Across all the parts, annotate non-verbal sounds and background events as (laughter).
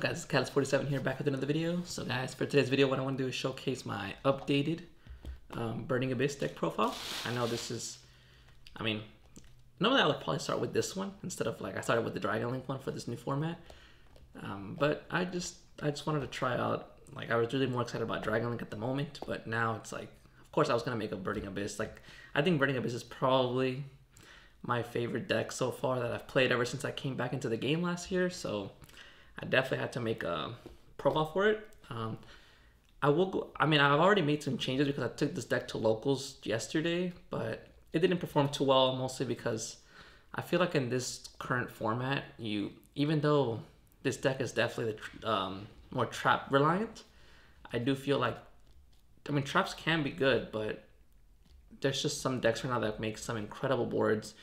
Up guys? It's Catalyst47 here back with another video. So guys, for today's video, what I want to do is showcase my updated um, Burning Abyss deck profile. I know this is, I mean, normally I would probably start with this one instead of like I started with the Dragon Link one for this new format. Um, but I just, I just wanted to try out, like I was really more excited about Dragon Link at the moment, but now it's like, of course I was going to make a Burning Abyss. Like, I think Burning Abyss is probably my favorite deck so far that I've played ever since I came back into the game last year. So I definitely had to make a profile for it. Um, I will go. I mean, I've already made some changes because I took this deck to locals yesterday, but it didn't perform too well. Mostly because I feel like in this current format, you even though this deck is definitely the um, more trap reliant, I do feel like I mean traps can be good, but there's just some decks right now that make some incredible boards,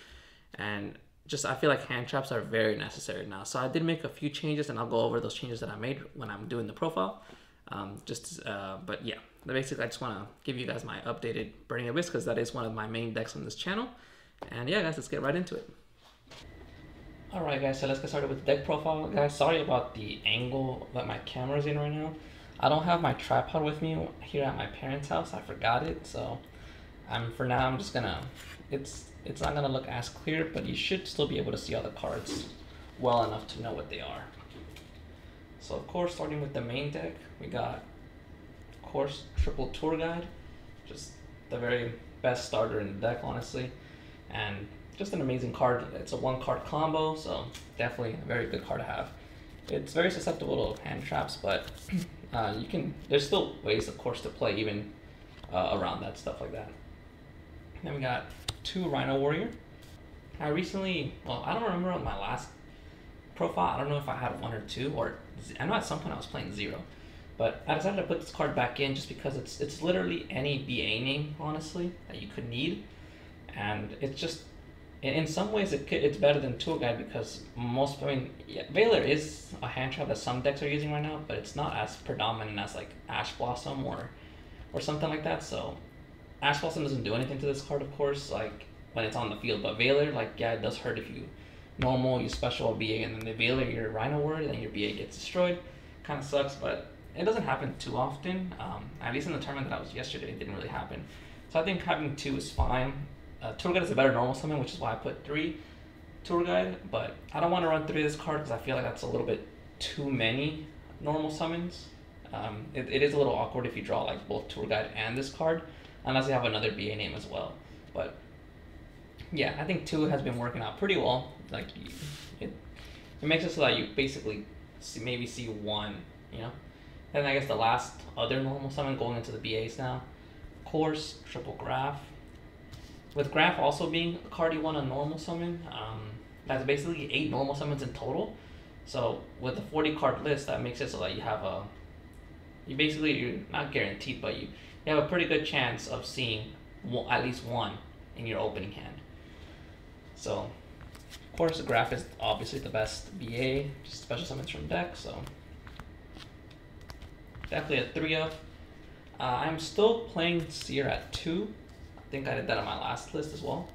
and just I feel like hand traps are very necessary now. So I did make a few changes, and I'll go over those changes that I made when I'm doing the profile. Um, just, uh, but yeah, basically I just want to give you guys my updated Burning Abyss because that is one of my main decks on this channel. And yeah, guys, let's get right into it. All right, guys, so let's get started with the deck profile. Guys, sorry about the angle that my camera's in right now. I don't have my tripod with me here at my parents' house. I forgot it, so I'm for now. I'm just gonna. It's it's not gonna look as clear, but you should still be able to see all the cards well enough to know what they are. So of course, starting with the main deck, we got, of course, triple tour guide, just the very best starter in the deck, honestly, and just an amazing card. It's a one card combo, so definitely a very good card to have. It's very susceptible to hand traps, but (clears throat) uh, you can. There's still ways, of course, to play even uh, around that stuff like that. Then we got two Rhino Warrior. I recently, well, I don't remember on my last profile. I don't know if I had one or two, or I know at some point I was playing zero. But I decided to put this card back in just because it's it's literally any BA name, honestly, that you could need, and it's just in, some ways it could, it's better than Tour Guide because most I mean yeah, Veiler is a hand trap that some decks are using right now, but it's not as predominant as like Ash Blossom or or something like that. So Ash Blossom doesn't do anything to this card, of course, like when it's on the field. But Veiler, like yeah, it does hurt if you normal, you special BA, and then the Veiler, your Rhino Word, and then your BA gets destroyed. Kind of sucks, but it doesn't happen too often. Um, at least in the tournament that I was yesterday, it didn't really happen. So I think having two is fine. Uh, Tour Guide is a better normal summon, which is why I put three Tour Guide, but I don't want to run through this card because I feel like that's a little bit too many normal summons. Um, it, it is a little awkward if you draw like both Tour Guide and this card, unless you have another BA name as well. But yeah, I think two has been working out pretty well. Like it, it makes it so that you basically see, maybe see one, you know. And I guess the last other normal summon going into the BAs now, of course, triple Graff. With Graff also being a card you want a normal summon, um, that's basically eight normal summons in total. So with the forty card list, that makes it so that you have a, you basically you're not guaranteed, but you you have a pretty good chance of seeing at least one in your opening hand. So, of course, the Graff is obviously the best BA, just special summons from deck, so definitely a 3 of. Uh, I'm still playing Cir at 2. I think I did that on my last list as well.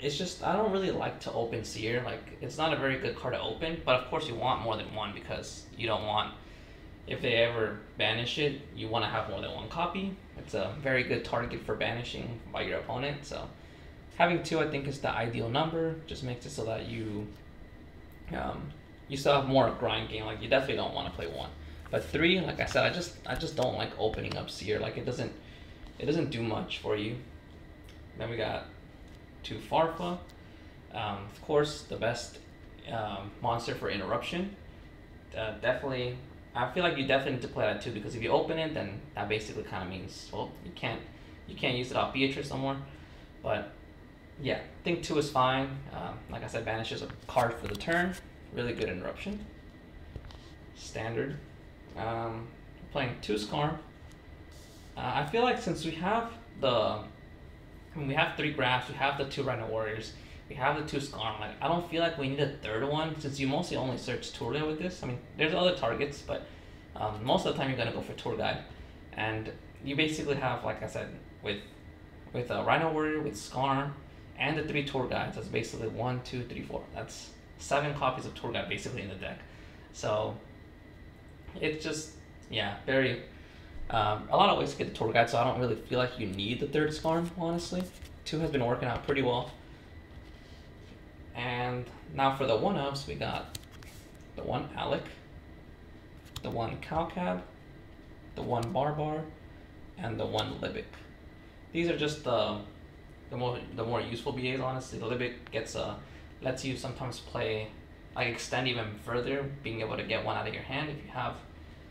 It's just, I don't really like to open Cir. Like, it's not a very good card to open, but of course you want more than one because you don't want, if they ever banish it, you want to have more than one copy. It's a very good target for banishing by your opponent, so having two I think is the ideal number. Just makes it so that you um, you still have more grind game. Like you definitely don't want to play one. But three, like I said, I just I just don't like opening up Cir. Like it doesn't it doesn't do much for you. Then we got two Farfa. Um, of course, the best um, monster for interruption. Uh, definitely, I feel like you definitely need to play that too because if you open it, then that basically kind of means well you can't you can't use it off Beatrice no more. But yeah, I think two is fine. Um, like I said, banishes a card for the turn. Really good interruption. Standard. Um, playing two Scarm. Uh, I feel like since we have the, we have three Graffs, we have the two Rhino Warriors, we have the two Scarm. Like I don't feel like we need a third one since you mostly only search tour guide with this. I mean, there's other targets, but um, most of the time you're gonna go for Tour Guide, and you basically have, like I said, with with a Rhino Warrior, with Scarm, and the three tour guides. That's basically one, two, three, four. That's seven copies of tour guide basically in the deck. So it's just yeah, very um, a lot of ways to get the tour guide. So I don't really feel like you need the third Scarm, honestly. Two has been working out pretty well. And now for the one ups, we got the one Alich, the one Calcab, the one Barbar, and the one Libic. These are just the the more the more useful BAs honestly. The Libic gets uh lets you sometimes play like extend even further, being able to get one out of your hand if you have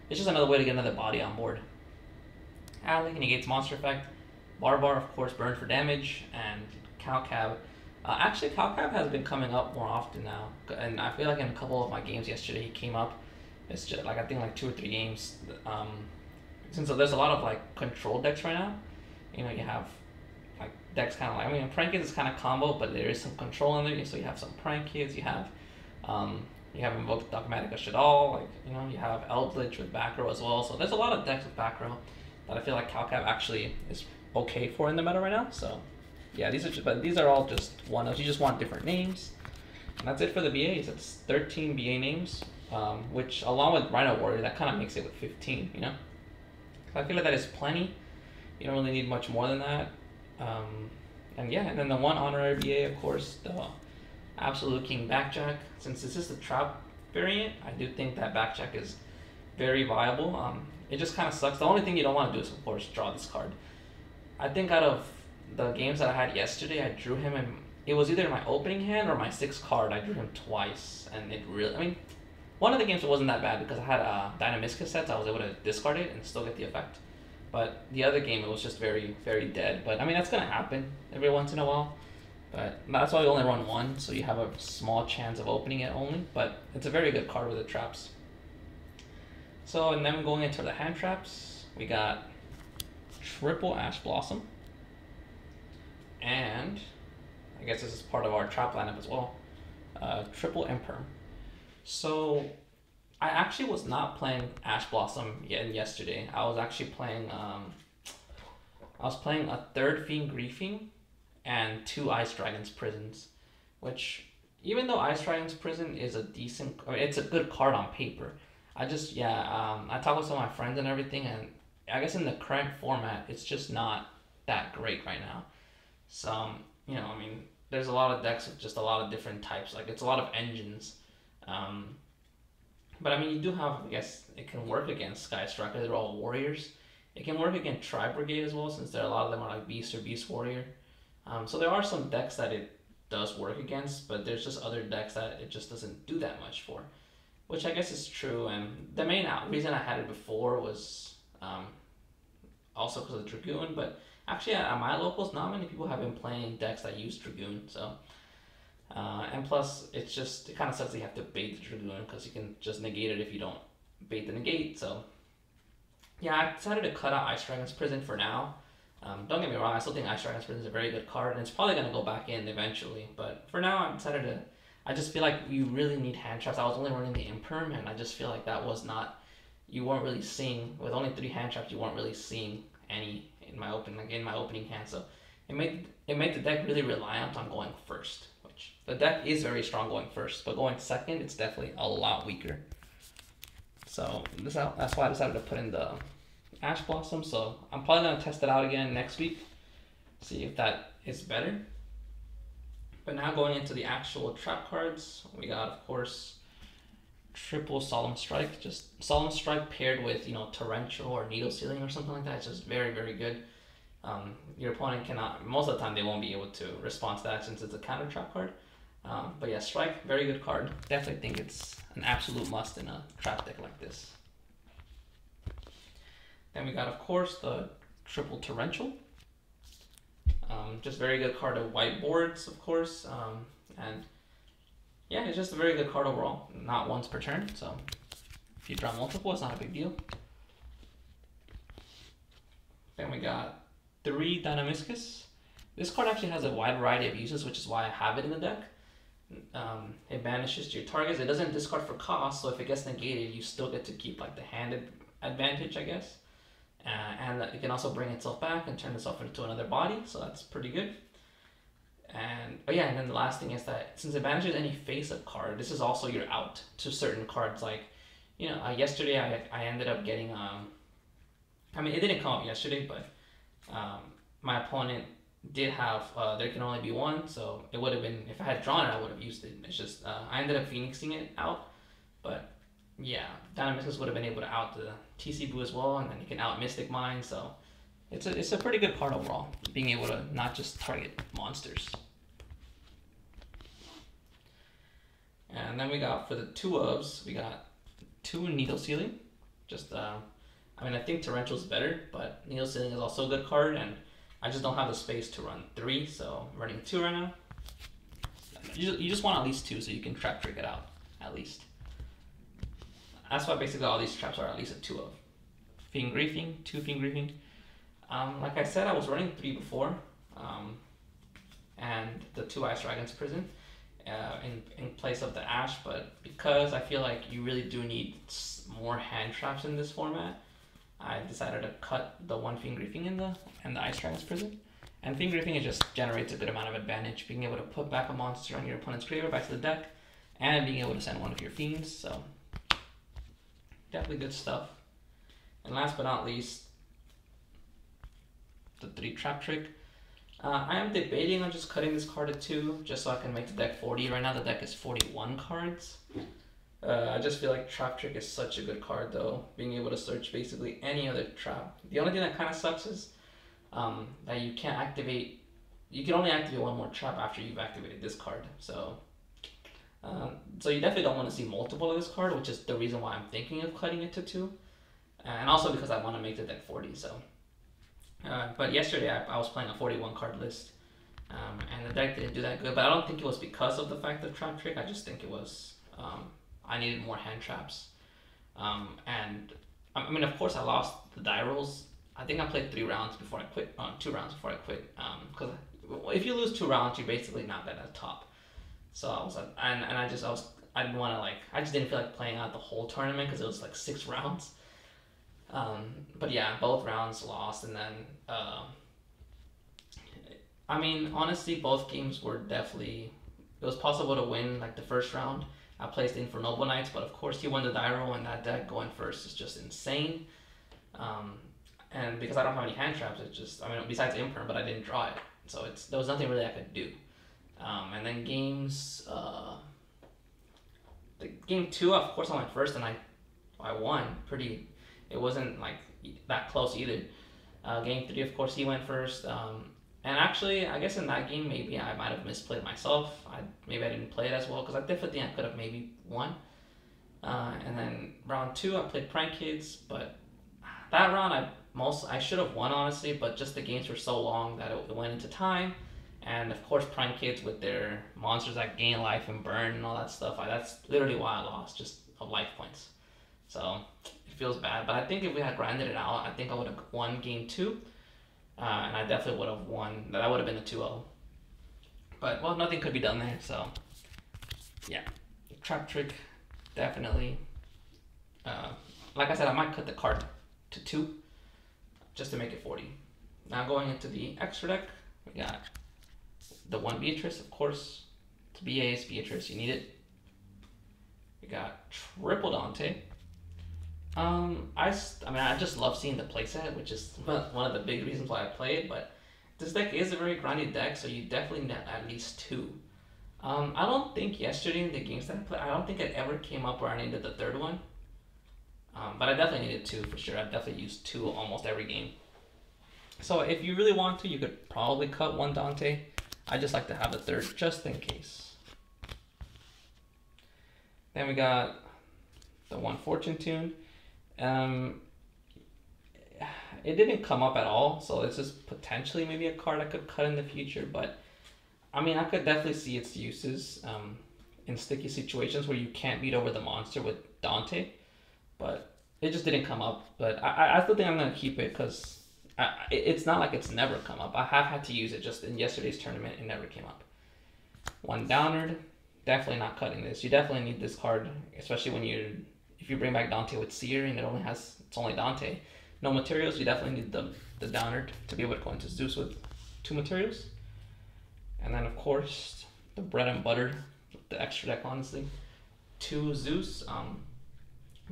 it's just another way to get another body on board. Alich negates monster effect. Barbar of course burn for damage and Calcab uh, actually, Calcab has been coming up more often now, and I feel like in a couple of my games yesterday he came up. It's just like I think like two or three games. Um, since there's a lot of like control decks right now, you know you have like decks kind of like I mean prank kids is kind of combo, but there is some control in there. So you have some prank kids, you have um, you have Invoke Dogmatika Shaddoll, like you know you have Eldlich with back row as well. So there's a lot of decks with back row that I feel like Calcab actually is okay for in the meta right now. So yeah, these are just, but these are all just one of, you just want different names. And that's it for the BAs. It's 13 BA names, um, which along with Rhino Warrior, that kind of makes it with 15, you know? I feel like that is plenty. You don't really need much more than that. Um, and yeah, and then the one honorary BA, of course, the Absolute King Back Jack. Since this is the trap variant, I do think that Back Jack is very viable. Um, it just kind of sucks. The only thing you don't want to do is, of course, draw this card. I think out of the games that I had yesterday, I drew him and it was either my opening hand or my sixth card. I drew him twice, and it really. I mean, one of the games it wasn't that bad because I had a Dinomischus set, so I was able to discard it and still get the effect. But the other game, it was just very, very dead. But I mean, that's gonna happen every once in a while. But that's why we only run one, so you have a small chance of opening it only. But it's a very good card with the traps. So, and then going into the hand traps, we got triple Ash Blossom and I guess this is part of our trap lineup as well. Uh, triple Imperm. So I actually was not playing Ash Blossom yet yesterday. I was actually playing um, I was playing a third Fiend Griefing and two Ice Dragons Prisons, which even though Ice Dragons Prison is a decent, I mean, it's a good card on paper. I just yeah, um, I talked with some of my friends and everything, and I guess in the current format, it's just not that great right now. Some, you know, I mean, there's a lot of decks with just a lot of different types. Like it's a lot of engines. Um, but I mean, you do have, I guess, it can work against Sky Striker. They're all warriors. It can work against Tri Brigade as well, since there are a lot of them are like Beast or Beast Warrior. Um, so there are some decks that it does work against, but there's just other decks that it just doesn't do that much for, which I guess is true. And the main reason I had it before was um, also because of the Dragoon, but Actually, at my locals, not many people have been playing decks that use Dragoon. So, uh, and plus, it's just it kind of sucks you have to bait the Dragoon because you can just negate it if you don't bait the negate. So, yeah, I decided to cut out Ice Dragon's Prison for now. Um, don't get me wrong, I still think Ice Dragon's Prison is a very good card, and it's probably gonna go back in eventually. But for now, I decided to. I just feel like you really need hand traps. I was only running the Imperm, and I just feel like that was not. You weren't really seeing with only three hand traps. You weren't really seeing any in my open like in my opening hand. So it made it made the deck really reliant on going first, which the deck is very strong going first, but going second, it's definitely a lot weaker. So this that's why I decided to put in the Ash Blossom. So I'm probably gonna test it out again next week, see if that is better. But now going into the actual trap cards, we got of course triple solemn strike. Just solemn strike paired with you know torrential or needle ceiling or something like that. It's just very very good. Um, your opponent cannot most of the time they won't be able to respond to that since it's a counter trap card. Um, but yeah, strike very good card. Definitely think it's an absolute must in a trap deck like this. Then we got of course the triple torrential. Um, just very good card of whiteboards, of course, um, and yeah, it's just a very good card overall. Not once per turn, so if you draw multiple, it's not a big deal. Then we got three Dinomischus. This card actually has a wide variety of uses, which is why I have it in the deck. Um, it banishes your targets. It doesn't discard for cost, so if it gets negated, you still get to keep like the handed advantage, I guess. Uh, and it can also bring itself back and turn itself into another body, so that's pretty good. And oh yeah, and then the last thing is that since it banishes any face-up card, this is also your out to certain cards. Like, you know, uh, yesterday I I ended up getting um. I mean, it didn't come up yesterday, but um, my opponent did have uh, there can only be one, so it would have been if I had drawn it, I would have used it. It's just uh, I ended up phoenixing it out, but yeah, Dinomischus would have been able to out the TC Boo as well, and then you can out Mystic Mine. So it's a it's a pretty good card overall, being able to not just target monsters. And then we got for the two ofs, we got two Needle Ceiling. Just uh, I mean I think Torrential's better, but Needle Ceiling is also a good card, and I just don't have the space to run three, so I'm running two right now. You, you just want at least two so you can trap trick it out, at least. That's why basically all these traps are at least a two of. Fiend Griefing, two Fiend Griefing. Um, like I said, I was running three before, um, and the two Ice Dragons Prison uh, in, in place of the Ash, but because I feel like you really do need more hand traps in this format, I decided to cut the one Fiend Griefing in the and the Ice Dragon's Prison. And Fiend Griefing it just generates a good amount of advantage, being able to put back a monster on your opponent's graveyard back to the deck, and being able to send one of your fiends. So definitely good stuff. And last but not least, the three trap trick. Uh, I am debating on just cutting this card to two, just so I can make the deck 40. Right now the deck is 41 cards. Uh, I just feel like Trap Trick is such a good card though, being able to search basically any other trap. The only thing that kind of sucks is um, that you can't activate, you can only activate one more trap after you've activated this card. So, um, so you definitely don't want to see multiple of this card, which is the reason why I'm thinking of cutting it to two. And also because I want to make the deck 40, so. Uh, but yesterday I, I was playing a 41 card list. Um, and the deck didn't do that good, but I don't think it was because of the fact of Trap Trick, I just think it was um, I needed more hand traps. Um, and I mean, of course, I lost the die rolls. I think I played three rounds before I quit. Uh, two rounds before I quit. Because um, if you lose two rounds, you're basically not that at top. So I was like, and, and I just I was I didn't want to like I just didn't feel like playing out the whole tournament because it was like six (laughs) rounds. Um, but yeah, both rounds lost, and then uh, I mean, honestly, both games were definitely it was possible to win like the first round I placed in for Noble Knights, but of course he won the roll, and that deck going first is just insane. Um, and because I don't have any hand traps, it just I mean besides imperm, but I didn't draw it, so it's there was nothing really I could do. Um, and then games, uh, the game two, of course I went first, and I I won pretty. It wasn't like that close either. Uh, game three, of course, he went first. Um, and actually, I guess in that game, maybe I might have misplayed myself. I maybe I didn't play it as well because I definitely I could have maybe won. Uh, and then round two, I played Prank Kids, but that round I most I should have won honestly, but just the games were so long that it, it went into time. And of course, Prank Kids with their monsters that gain life and burn and all that stuff. I, that's literally why I lost, just of life points. So it feels bad, but I think if we had grinded it out, I think I would have won game two uh, and I definitely would have won. That I would have been a 2-0. But well, nothing could be done there. So yeah, trap trick definitely. Uh, like I said, I might cut the card to two, just to make it 40. Now going into the extra deck, we got the one Beatrice, of course. To BA's Beatrice, you need it. We got triple Dante. Um, I, I mean, I just love seeing the playset, which is one of the big reasons why I play it. But this deck is a very grindy deck, so you definitely need at least two. Um, I don't think yesterday in the games that I played, I don't think it ever came up where I needed the third one. Um, but I definitely needed two for sure. I've definitely used two almost every game. So if you really want to, you could probably cut one Dante. I just like to have a third just in case. Then we got the one Fortune Tune. Um, it didn't come up at all, so it's just potentially maybe a card I could cut in the future. But I mean, I could definitely see its uses um, in sticky situations where you can't beat over the monster with Dante. But it just didn't come up. But I, I still think I'm gonna keep it because it's not like it's never come up. I have had to use it just in yesterday's tournament. It never came up. One Downerd, definitely not cutting this. You definitely need this card, especially when you're if you bring back Dante with Cir and it only has it's only Dante, no materials, you definitely need the the Downerd to be able to go into Zeus with two materials. And then of course the bread and butter, the extra deck honestly. Two Zeus. Um,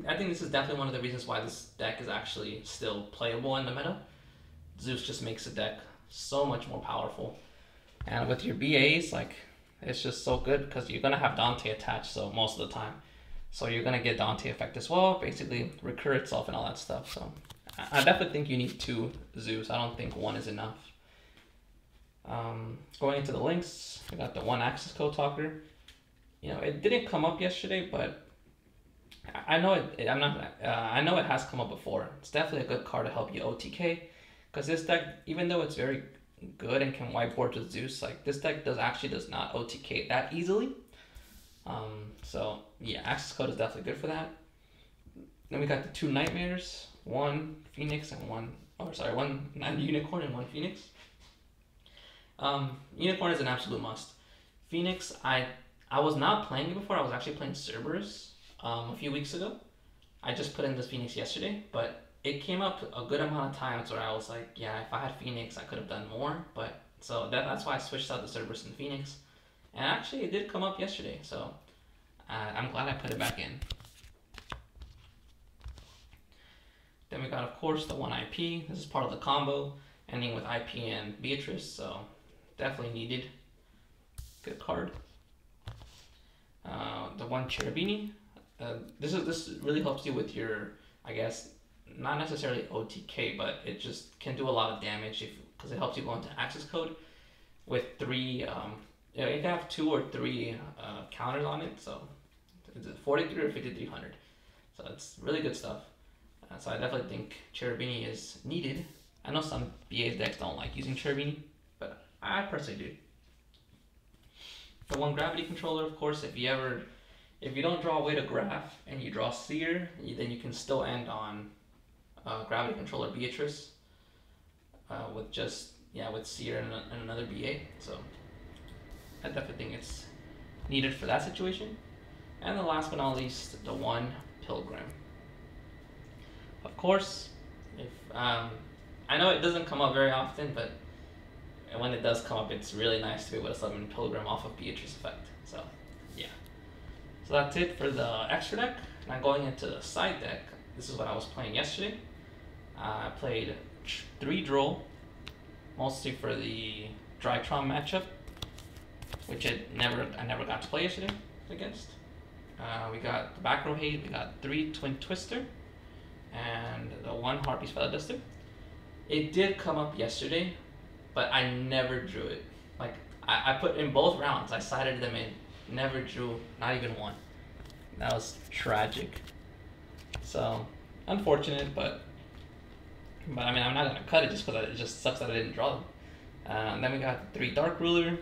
I think this is definitely one of the reasons why this deck is actually still playable in the meta. Zeus just makes the deck so much more powerful. And with your BAs, like it's just so good because you're gonna have Dante attached so most of the time. So you're gonna get Dante effect as well, basically recur itself and all that stuff. So I definitely think you need two Zeus. I don't think one is enough. Um, going into the links, I got the one access code talker. You know, it didn't come up yesterday, but I know it. I'm not. Uh, I know it has come up before. It's definitely a good card to help you OTK, because this deck, even though it's very good and can whiteboard with Zeus, like this deck does actually does not OTK that easily. So yeah, access code is definitely good for that. Then we got the two Knightmares, one phoenix and one. Oh, sorry, one unicorn and one phoenix. Um, unicorn is an absolute must. Phoenix, I I was not playing it before. I was actually playing Cerberus um, a few weeks ago. I just put in this Phoenix yesterday, but it came up a good amount of times where I was like, yeah, if I had Phoenix, I could have done more. But so that, that's why I switched out the Cerberus and Phoenix. And actually, it did come up yesterday, so uh, I'm glad I put it back in. Then we got, of course, the one IP. This is part of the combo, ending with IP and Beatrice, so definitely needed. Good card. Uh, the one Cherubini. Uh, this is this really helps you with your, I guess, not necessarily OTK, but it just can do a lot of damage if because it helps you go into access code with three. Um, you, know, can have two or three uh, counters on it, so it's 43 or 5300. So it's really good stuff. Uh, so I definitely think Cherubini is needed. I know some BA decks don't like using Cherubini, but I personally do. The one gravity controller, of course, if you ever, if you don't draw away to Graff and you draw Cir, then you can still end on uh, gravity controller Beatrice uh, with just, yeah, with Cir and, and another BA. So I definitely think it's needed for that situation. And the last but not least, the one Pilgrim. Of course, if um, I know it doesn't come up very often, but when it does come up, it's really nice to be able to summon Pilgrim off of Beatrice effect. So, yeah. So that's it for the extra deck. Now going into the side deck, this is what I was playing yesterday. Uh, I played three Droll, mostly for the Drytron matchup, which I never I never got to play yesterday against. Uh, we got the back row hate, we got three Twin Twister, and the one Harpie's Feather Duster. It did come up yesterday, but I never drew it. Like I, I put in both rounds, I sided them in, never drew, not even one. That was tragic. So unfortunate, but but I mean I'm not gonna cut it just because it just sucks that I didn't draw them. Uh, then we got three Dark Ruler.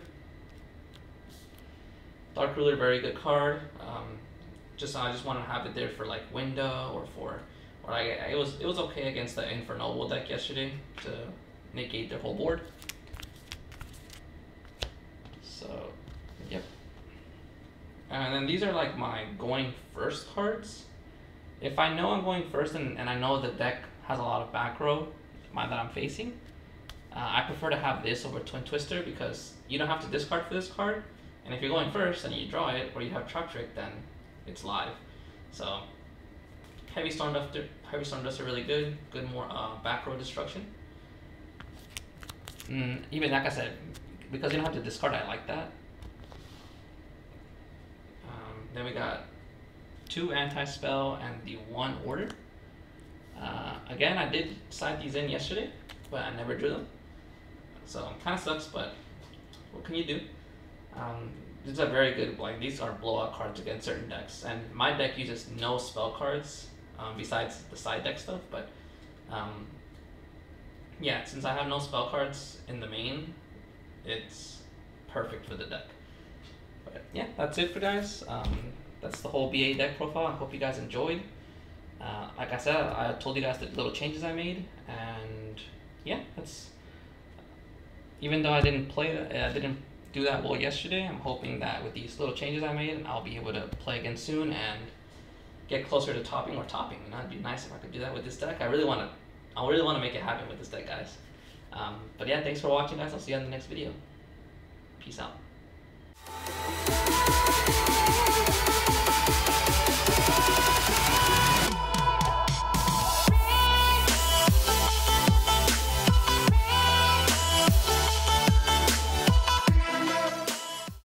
Dark Ruler, very good card. Um, just I just want to have it there for like window or for or like it was it was okay against the Infernoble deck yesterday to negate their whole board. So, yep. And then these are like my going first cards. If I know I'm going first and, and I know the deck has a lot of back row that I'm facing, uh, I prefer to have this over Twin Twister because you don't have to discard for this card. And if you're going first and you draw it or you have Trap Trick, then it's live. So Heavy Storm dust, Heavy Storm Duster really good. Good more uh, back row destruction. Mm, even like I said, because you don't have to discard, I like that. Um, then we got two anti-spell and the one order. Uh, again, I did side these in yesterday, but I never drew them. So kind of sucks, but what can you do? Um, these are very good, like these are blowout cards against certain decks. And my deck uses no spell cards um, besides the side deck stuff, but um, yeah, since I have no spell cards in the main, it's perfect for the deck. But yeah, that's it for guys. Um, that's the whole BA deck profile. I hope you guys enjoyed. Uh, like I said, I told you guys the little changes I made, and yeah, that's. Even though I didn't play, I didn't do that well yesterday. I'm hoping that with these little changes I made, I'll be able to play again soon and get closer to topping or topping. Know, it'd be nice if I could do that with this deck. I really want to I really want to make it happen with this deck, guys. Um, but yeah, thanks for watching, guys. I'll see you on the next video. Peace out.